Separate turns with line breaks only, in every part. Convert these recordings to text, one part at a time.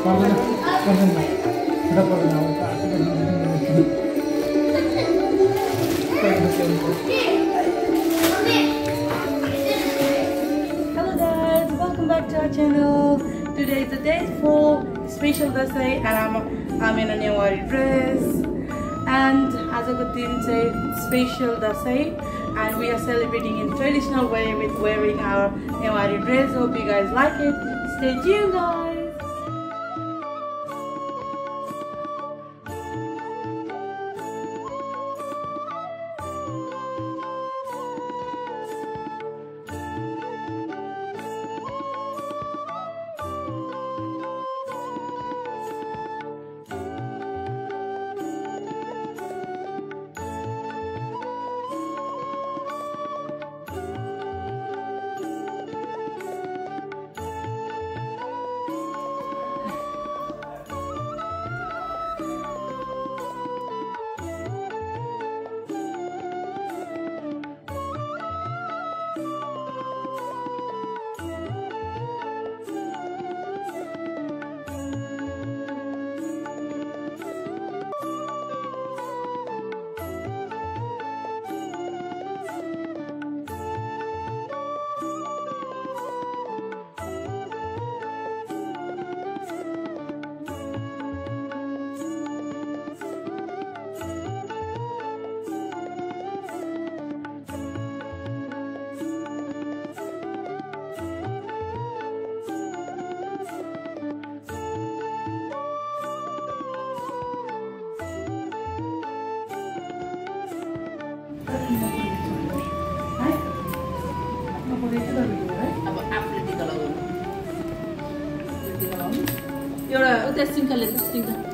Hello guys, welcome back to our channel. Today is the day for special birthday and I'm, I'm in a new white dress. And as a good team say, special birthday and we are celebrating in traditional way with wearing our Newari dress. Hope you guys like it. Stay tuned guys!
Testing कर
लेते हैं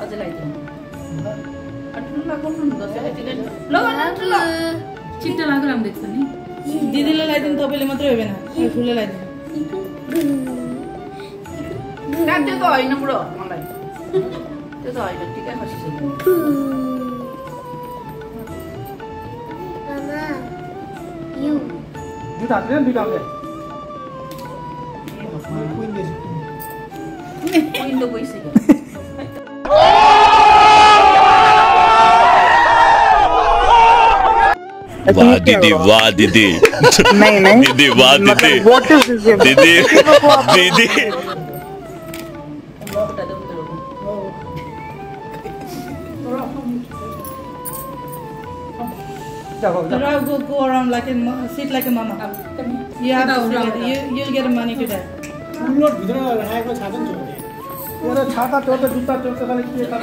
अझै छिट्टो लाग्यो राम्रो देख्छ नि
दिदीले लगाइदिनु तपाईँले मात्रै हो भने ठुलो लगाइदिनु
कहाँ त्यो त होइन बुढो मलाई त्यो त होइन टिका खसिसक्यो
दुध हाल्दैन हाल्दैन
विन्डो गइसक्यो
वाह दीदी वाह दीदी
नहीं नहीं
दीदी वाह दीदी
मतलब?
दीदी दीदी
जाऊ
Now go, go around like a mo- sit like a mama. You have to sit like that. You, you'll get money to
এরা ছাতা চলতে জুতা চলতে তাহলে কি কাজ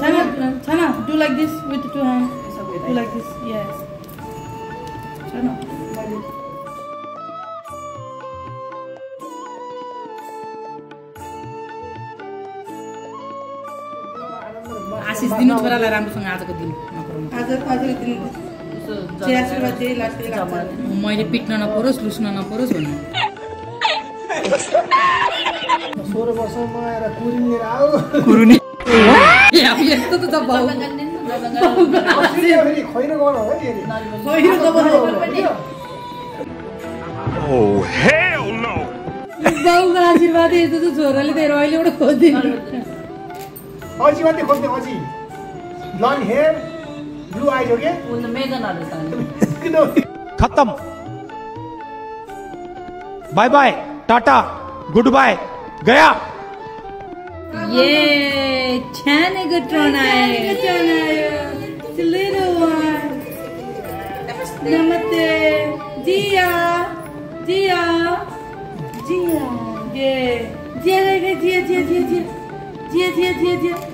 Chana, Chana, do like this with two hands. Do like this, yes.
दिनु छोरालाई राम्रोसँग आजको दिन मैले पिट्न नपरोस् लुस्न नपरोस् भन्नु
सोह्र वर्षमा आएर
बाउको
oh,
आशीर्वाद छोराले अहिले एउटा खोजिदिनु
खोज्दै ब्लन्ड हेयर ब्लू आइज़ हो क्या
उसले मेगनहरू त
किनभने
खत्म। Bye bye tata good bye गया।
ये little one नमस्ते। जिया। जिया। जिया। ये। जिया जिया जिया जिया जिया जिया जिया जिया।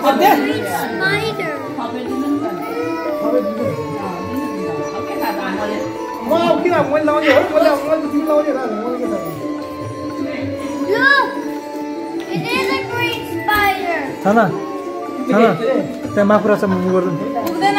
मलाई
हो
मैले तिमी त्यहाँ माकुरा छ
हुँदैन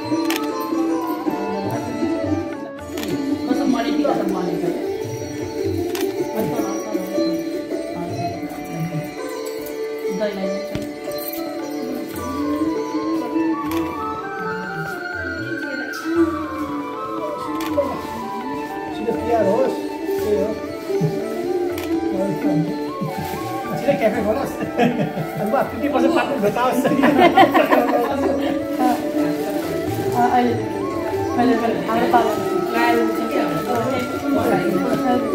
arroz. Tira que
é vergonhoso. Agora,
tem
que fazer papo de
tal.
Olha,
olha, olha,
fala. Mami,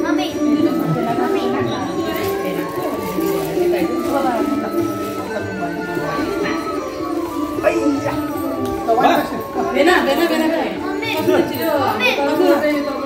mami. Vena, vena, vena, vena. Mami, mami.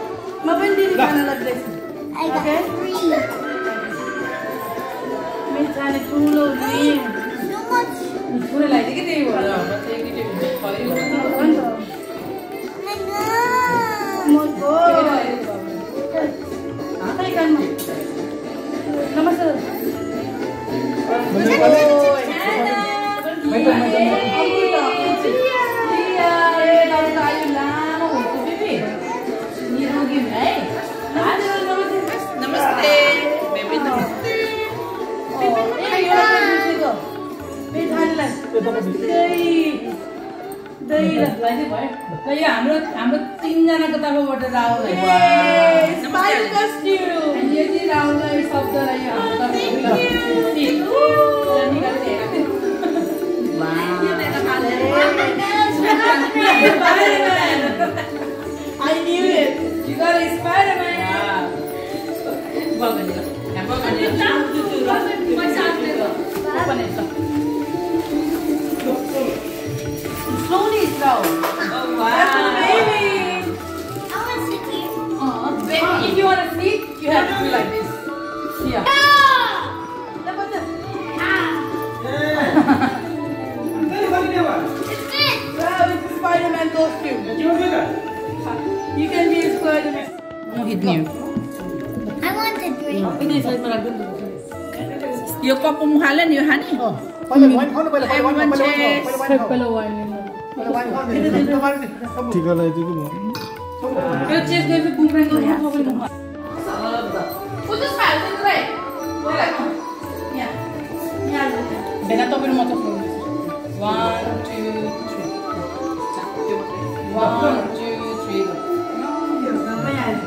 Mabindi ka na
nag-dress. Okay? May sana
tulog din.
Pura lang, di kita iwan. Basta yung kita
iwan. Ano? Mogo.
Nakalikan mo.
Namasa. Namasa. Namasa. Namasa.
Namasa. Namasa. Namasa. हाम्रो हाम्रो तिनजनाको तर्फबाट अनि यो चाहिँ राहुललाई You
can be explored
in. No.
I want to drink.
Oh, ini saya meragukan.
Yo
Everyone cheers. Tiga lah itu
tu. Cheers gue tu pumuhalan tu aku
boleh muka. Putus file tu
tu eh.
Boleh. Ya. Ya. Tu motor. One, two, three.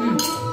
Mm.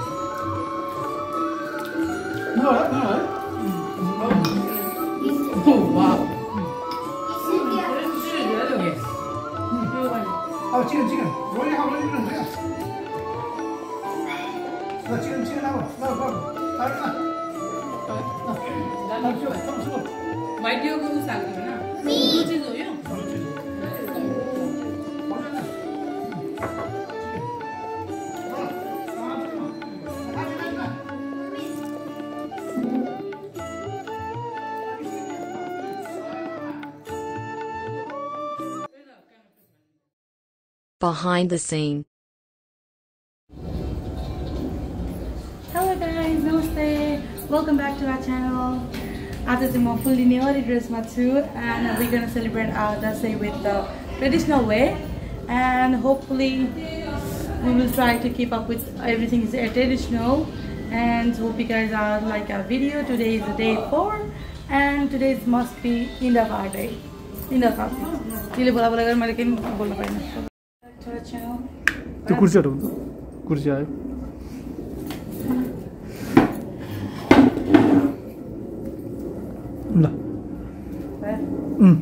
Behind the scene.
Hello guys, namaste. Welcome back to our channel. आज चाहिँ म fully Newari ड्रेसमा छु and we gonna celebrate our Dashain with the traditional way and hopefully we will try to keep up with everything is traditional and hope you guys are like our video today is the day four and today must be end of our day तिनीहरू खाएको त्यसले बोला बोला गरेर मैले केही पनि बोल्न पाइनँ छोरा छेउ
त्यो कुर्सीहरू हुन्छ कुर्सी आयो ल
भयो?
उम्,